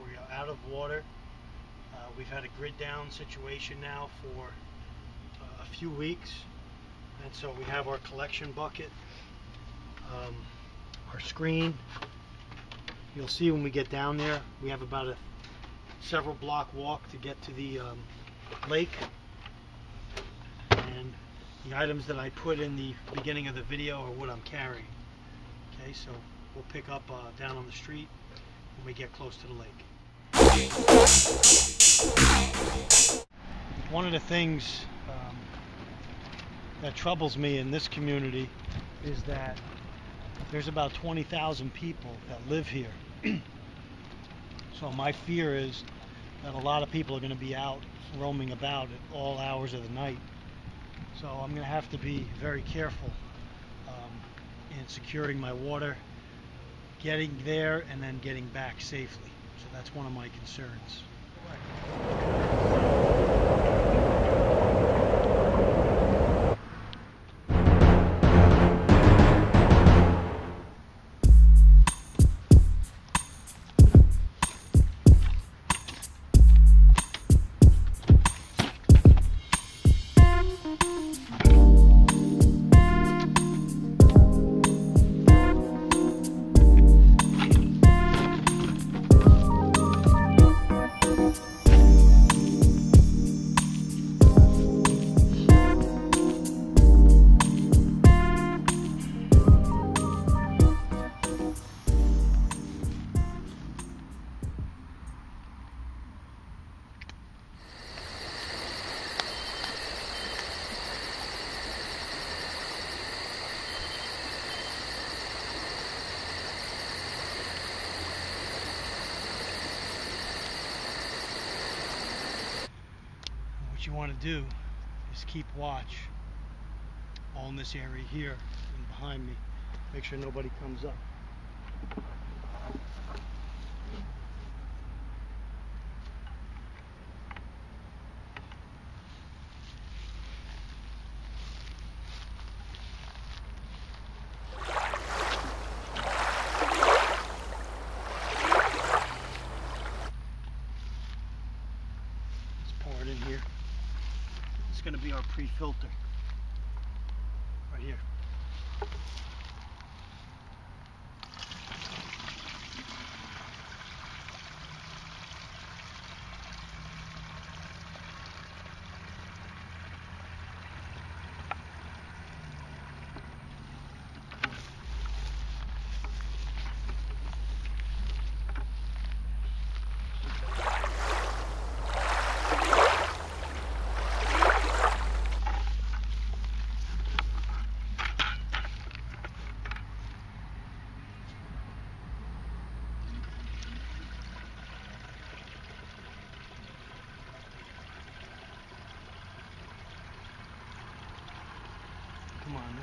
We're out of water. Uh, we've had a grid down situation now for uh, a few weeks, and so we have our collection bucket, um, our screen. You'll see when we get down there, we have about a several block walk to get to the um, lake. And the items that I put in the beginning of the video are what I'm carrying. Okay, so we'll pick up uh, down on the street when we get close to the lake. One of the things um, that troubles me in this community is that there's about 20,000 people that live here. so my fear is that a lot of people are going to be out roaming about at all hours of the night. So I'm going to have to be very careful um, in securing my water, getting there, and then getting back safely. So that's one of my concerns. You want to do is keep watch all in this area here and behind me. Make sure nobody comes up. Let's pour it in here. It's going to be our pre-filter. Right here.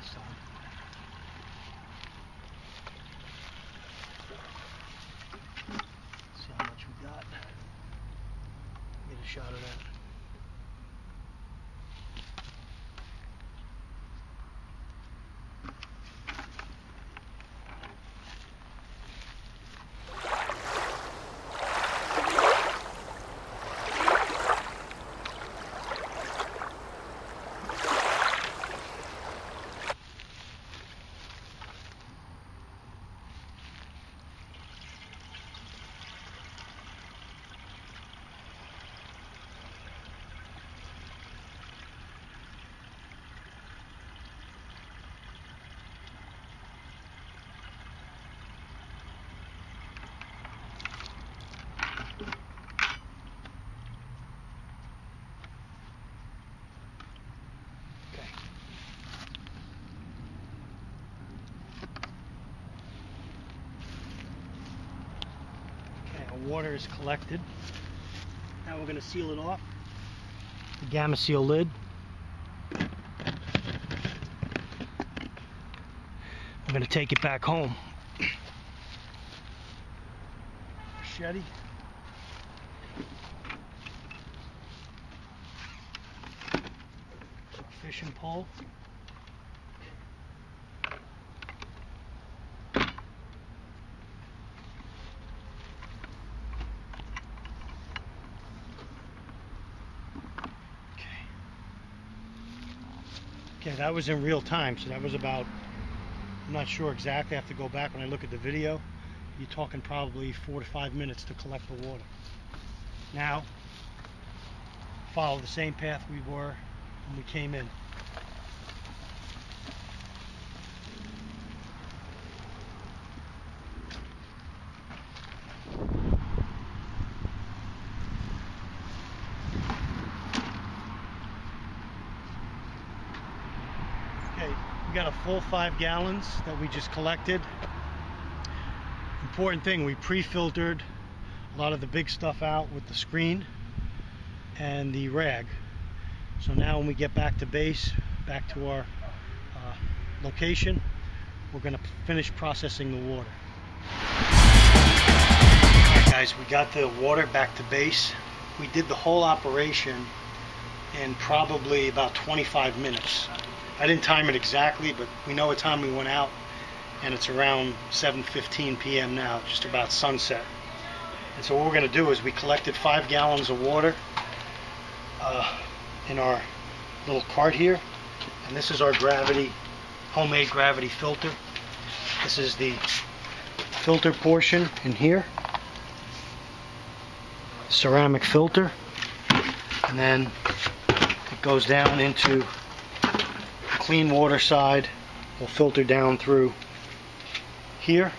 This side. See how much we got. Get a shot of that. Okay. Okay, our water is collected. Now we're going to seal it off. The Gamma Seal lid. I'm going to take it back home. Machete. Fishing pole. That was in real time, so that was about, I'm not sure exactly, I have to go back when I look at the video. You're talking probably four to five minutes to collect the water. Now, follow the same path we were when we came in. Okay, we got a full five gallons that we just collected. Important thing, we pre-filtered a lot of the big stuff out with the screen and the rag. So now when we get back to base, back to our uh, location, we're going to finish processing the water. Guys, we got the water back to base. We did the whole operation in probably about 25 minutes. I didn't time it exactly, but we know what time we went out, and it's around 7:15 p.m. now, just about sunset. And so what we're going to do is we collected five gallons of water uh, in our little cart here, and this is our gravity, homemade gravity filter. This is the filter portion in here, ceramic filter, and then it goes down into clean water side. Will filter down through here,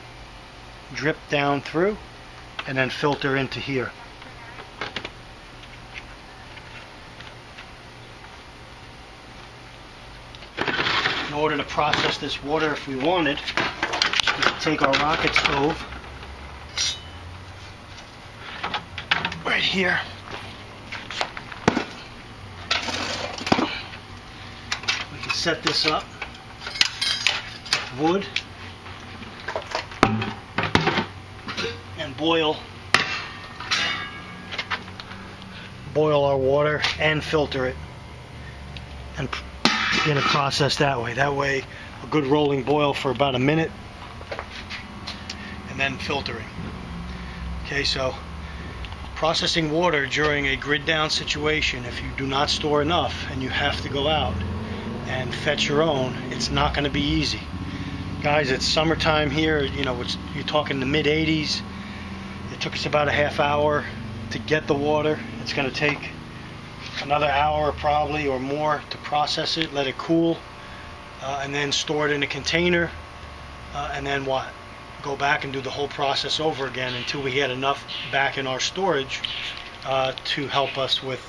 drip down through, and then filter into here. In order to process this water if we wanted, we could take our rocket stove right here. We can set this up. Wood. And boil. Boil our water and filter it. And p- get it processed that way. That way, a good rolling boil for about a minute. And then filtering. Okay, so processing water during a grid down situation, if you do not store enough and you have to go out and fetch your own, it's not going to be easy. Guys, it's summertime here, you know, you're talking the mid 80s. It took us about a half hour to get the water. It's going to take another hour probably or more to process it, let it cool, uh, and then store it in a container, uh, and then what? Go back and do the whole process over again until we had enough back in our storage uh, to help us with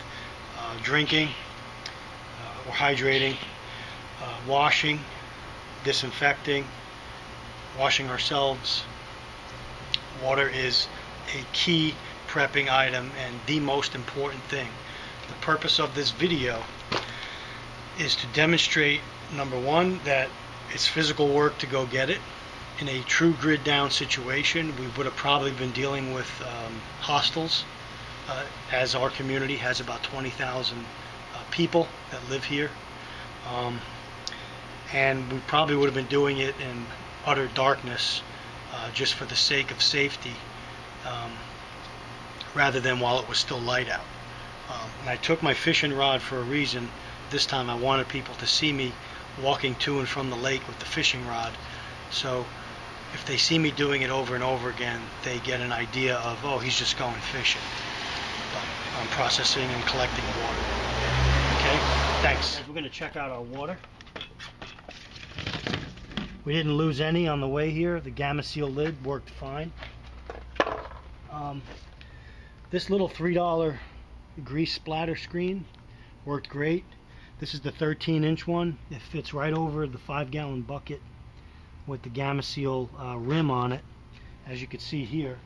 uh, drinking uh, or hydrating, uh, washing, disinfecting, washing ourselves. Water is a key prepping item and the most important thing. The purpose of this video is to demonstrate number one that it's physical work to go get it. In a true grid down situation, we would have probably been dealing with um, hostels, uh, as our community has about 20,000 uh, people that live here. Um, and we probably would have been doing it in utter darkness uh, just for the sake of safety um, rather than while it was still light out. Um, and I took my fishing rod for a reason. This time I wanted people to see me walking to and from the lake with the fishing rod. So if they see me doing it over and over again, they get an idea of, oh, he's just going fishing. But I'm processing and collecting water. Okay? Thanks. We're going to check out our water. We didn't lose any on the way here. The Gamma Seal lid worked fine. Um, this little $3 grease splatter screen worked great. This is the 13 inch one. It fits right over the 5 gallon bucket with the Gamma Seal uh, rim on it, as you can see here.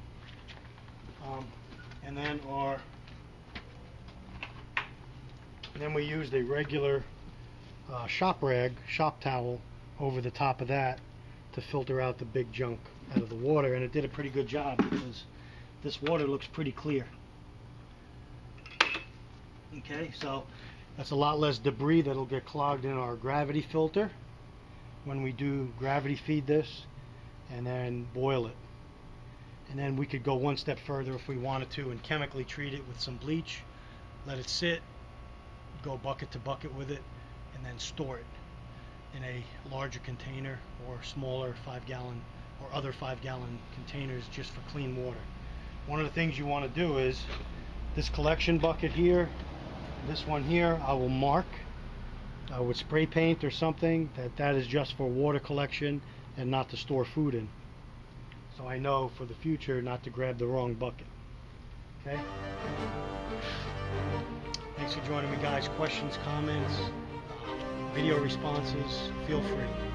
Um, and then our and then we used a regular uh, shop rag, shop towel over the top of that to filter out the big junk out of the water and it did a pretty good job because this water looks pretty clear. Okay, so that's a lot less debris that'll get clogged in our gravity filter when we do gravity feed this and then boil it. And then we could go one step further if we wanted to and chemically treat it with some bleach, let it sit, go bucket to bucket with it, and then store it. In a larger container or smaller five gallon or other five gallon containers just for clean water. One of the things you want to do is this collection bucket here, this one here, I will mark uh, with spray paint or something that that is just for water collection and not to store food in. So I know for the future not to grab the wrong bucket. Okay? Thanks for joining me guys. Questions, comments, video responses, feel free.